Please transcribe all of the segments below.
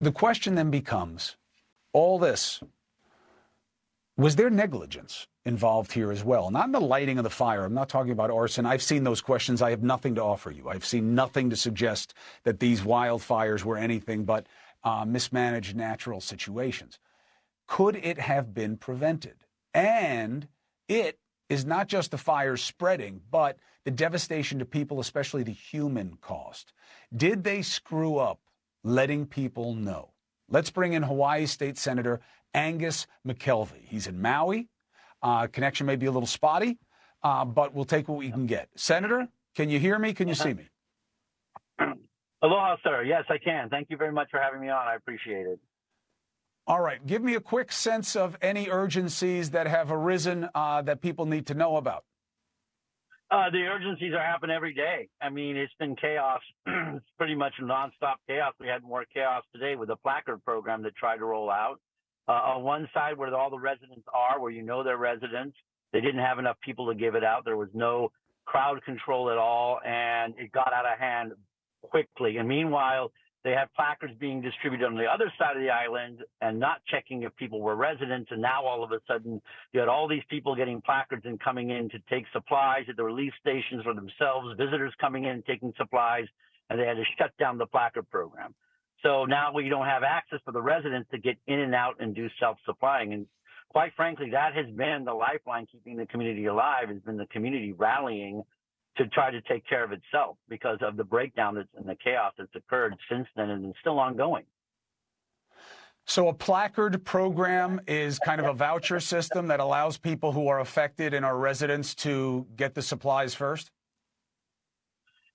The question then becomes all this was there negligence involved here as well? Not in the lighting of the fire. I'm not talking about arson. I've seen those questions. I have nothing to offer you. I've seen nothing to suggest that these wildfires were anything but uh, mismanaged natural situations. Could it have been prevented? And it is not just the fires spreading, but the devastation to people, especially the human cost. Did they screw up letting people know? Let's bring in Hawaii State Senator Angus McKelvey. He's in Maui. Uh, connection may be a little spotty, uh, but we'll take what we can get. Senator, can you hear me? Can you see me? Aloha, sir. Yes, I can. Thank you very much for having me on. I appreciate it. All right. Give me a quick sense of any urgencies that have arisen uh, that people need to know about. Uh, the urgencies are happening every day. I mean, it's been chaos. it's pretty much nonstop chaos. We had more chaos today with the placard program that tried to roll out. Uh, on one side, where all the residents are, where you know they're residents, they didn't have enough people to give it out. There was no crowd control at all, and it got out of hand quickly. And meanwhile, they had placards being distributed on the other side of the island and not checking if people were residents. And now all of a sudden, you had all these people getting placards and coming in to take supplies at the relief stations for themselves, visitors coming in taking supplies, and they had to shut down the placard program. So now we don't have access for the residents to get in and out and do self-supplying. And quite frankly, that has been the lifeline keeping the community alive has been the community rallying to try to take care of itself because of the breakdown that's and the chaos that's occurred since then and it's still ongoing. So a placard program is kind of a voucher system that allows people who are affected and are residents to get the supplies first?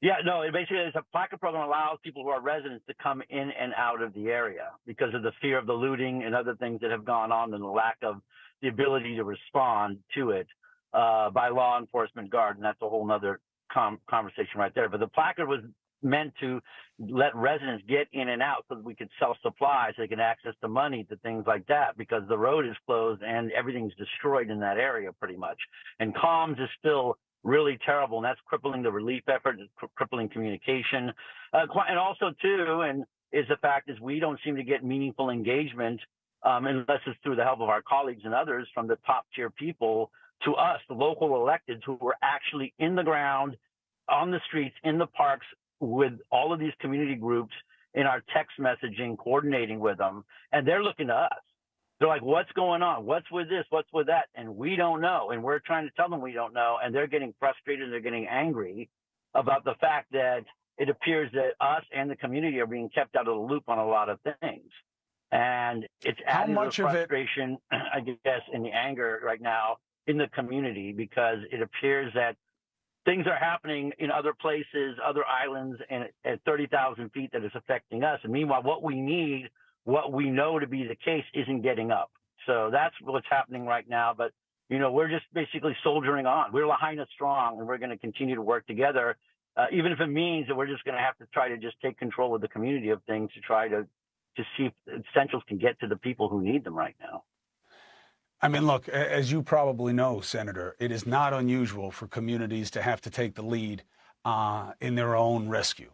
Yeah, no, it basically it's a placard program allows people who are residents to come in and out of the area because of the fear of the looting and other things that have gone on and the lack of the ability to respond to it uh, by law enforcement guard. And that's a whole other com- conversation right there. But the placard was meant to let residents get in and out so we could sell supplies, so they can access the money to things like that because the road is closed and everything's destroyed in that area pretty much. And comms is still really terrible, and that's crippling the relief effort, crippling communication, uh, and also too, and is the fact is we don't seem to get meaningful engagement um, unless it's through the help of our colleagues and others from the top tier people to us, the local electeds who were actually in the ground, on the streets, in the parks with all of these community groups in our text messaging, coordinating with them, and they're looking to us. They're like, what's going on? What's with this? What's with that? And we don't know. And we're trying to tell them we don't know. And they're getting frustrated. They're getting angry about the fact that it appears that us and the community are being kept out of the loop on a lot of things. And it's adding much the frustration, it... I guess, and the anger right now in the community because it appears that things are happening in other places, other islands, and at 30,000 feet that is affecting us. And meanwhile, what we need what we know to be the case isn't getting up. So that's what's happening right now. But, you know, we're just basically soldiering on. We're Lahaina strong and we're going to continue to work together, uh, even if it means that we're just going to have to try to just take control of the community of things to try to, to see if essentials can get to the people who need them right now. I mean, look, as you probably know, Senator, it is not unusual for communities to have to take the lead uh, in their own rescue.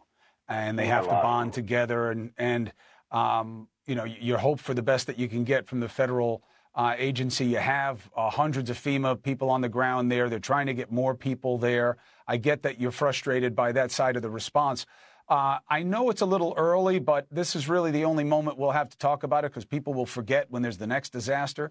And they have to bond together and, and um, you know, you hope for the best that you can get from the federal uh, agency. You have uh, hundreds of FEMA people on the ground there. They're trying to get more people there. I get that you're frustrated by that side of the response. Uh, I know it's a little early, but this is really the only moment we'll have to talk about it because people will forget when there's the next disaster.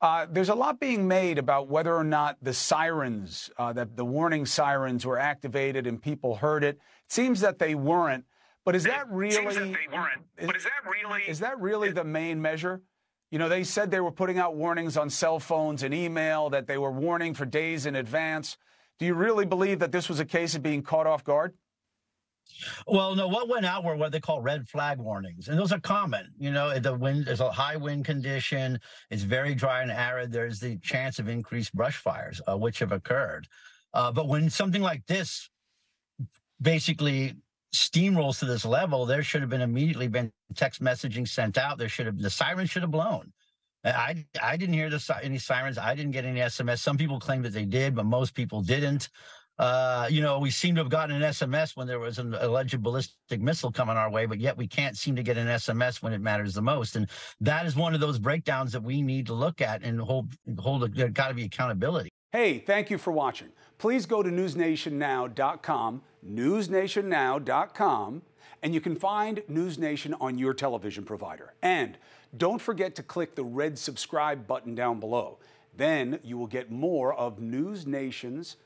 Uh, there's a lot being made about whether or not the sirens, uh, that the warning sirens were activated and people heard it. It seems that they weren't. But is that really? Seems that they weren't. Is, but is that really? Is that really the main measure? You know, they said they were putting out warnings on cell phones and email that they were warning for days in advance. Do you really believe that this was a case of being caught off guard? Well, no, what went out were what they call red flag warnings. And those are common. You know, the wind there's a high wind condition, it's very dry and arid. There's the chance of increased brush fires, uh, which have occurred. Uh, but when something like this basically steamrolls to this level, there should have been immediately been text messaging sent out. There should have the sirens should have blown. I I didn't hear the, any sirens. I didn't get any SMS. Some people claim that they did, but most people didn't. Uh, you know, we seem to have gotten an SMS when there was an alleged ballistic missile coming our way, but yet we can't seem to get an SMS when it matters the most. And that is one of those breakdowns that we need to look at and hold. Hold. There got to be accountability. Hey, thank you for watching. Please go to newsnationnow.com, newsnationnow.com, and you can find News Nation on your television provider. And don't forget to click the red subscribe button down below. Then you will get more of News Nation's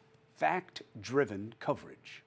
fact driven coverage.